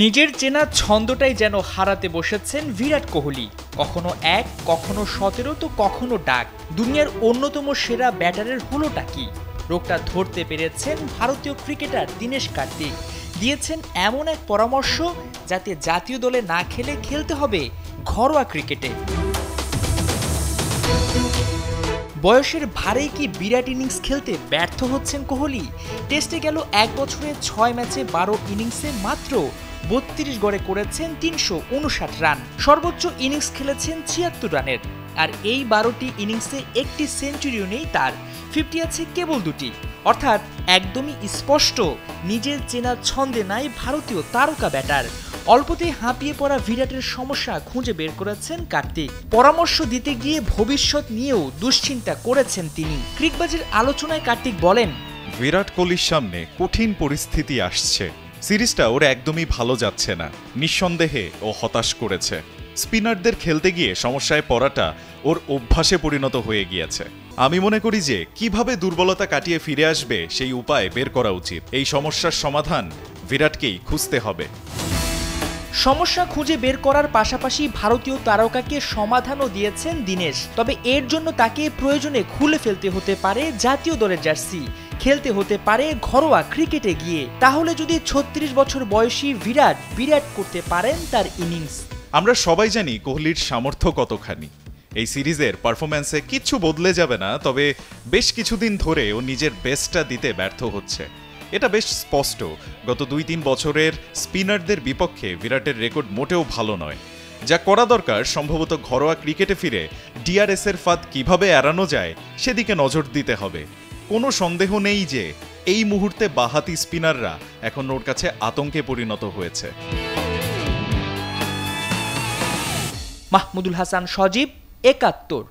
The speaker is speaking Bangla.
নিজের চেনা ছন্দটাই যেন হারাতে বসেছেন বিরাট কোহলি। কখনো এক, কখনো সতেরো, তো কখনো ডাক। দুনিয়ার অন্যতম সেরা ব্যাটারের হলোটা কি? রোগটা ধরতে পেরেছেন ভারতীয় ক্রিকেটার দীনেশ কার্তিক। দিয়েছেন এমন এক পরামর্শ যাতে জাতীয় দলে না খেলে খেলতে হবে ঘরোয়া ক্রিকেটে। বয়সের ভারেই কি বিরাট ইনিংস খেলতে ব্যর্থ হচ্ছেন কোহলি? টেস্টে গেল এক বছরে ছয় ম্যাচে বারো ইনিংসে মাত্র বত্রিশ গড়ে করেছেন তিনশো উনষাট রান। সর্বোচ্চ ইনিংস খেলেছেন ছিয়াত্তর রানের। আর এই বারোটি ইনিংসে একটি সেঞ্চুরিও নেই তার। ফিফটি আছে কেবল দুটি। অর্থাৎ একদমই স্পষ্ট, নিজের চেনা ছন্দে নাই ভারতীয় তারকা ব্যাটার। অল্পতেই হাঁপিয়ে পড়া বিরাটের সমস্যা খুঁজে বের করেছেন কার্তিক। পরামর্শ দিতে গিয়ে ভবিষ্যৎ নিয়েও দুশ্চিন্তা করেছেন তিনি। ক্রিকবাজের আলোচনায় কার্তিক বলেন, বিরাট কোহলির সামনে কঠিন পরিস্থিতি আসছে। সিরিজটা ওর একদমই ভালো যাচ্ছে না, নিঃসন্দেহে ও হতাশ করেছে। স্পিনারদের খেলতে গিয়ে সমস্যায় পড়াটা ওর অভ্যাসে পরিণত হয়ে গিয়েছে। আমি মনে করি যে কীভাবে দুর্বলতা কাটিয়ে ফিরে আসবে সেই উপায় বের করা উচিত। এই সমস্যার সমাধান বিরাটকেই খুঁজতে হবে। সমস্যা খুঁজে বের করার পাশাপাশি ভারতীয় তারকাকে সমাধানও দিয়েছেন দীনেশ। তবে এর জন্য তাকে প্রয়োজনে খুলে ফেলতে হতে পারে জাতীয় দলের জার্সি। খেলতে হতে পারে ঘরোয়া ক্রিকেটে গিয়ে। তাহলে যদি ছত্রিশ বছর বয়সী বিরাট বিরাট করতে পারেন তার ইনিংস। আমরা সবাই জানি কোহলির সামর্থ্য কতখানি। এই সিরিজের পারফরম্যান্সে কিচ্ছু বদলে যাবে না, তবে বেশ কিছুদিন ধরে ও নিজের বেস্টটা দিতে ব্যর্থ হচ্ছে। এটা বেশ স্পষ্ট। গত দুই তিন বছরের স্পিনারদের বিপক্ষে বিরাটের রেকর্ড মোটেও ভালো নয়। যা করা দরকার, সম্ভবত ঘরোয়া ক্রিকেটে ফিরে ডিআরএসের ফাঁদ কীভাবে এড়ানো যায়, সেদিকে নজর দিতে হবে। কোনো সন্দেহ নেই যে, এই মুহূর্তে বাহাতি স্পিনাররা এখন ওর কাছে আতঙ্কে পরিণত হয়েছে। মাহমুদুল হাসান, সজীব একাত্তর।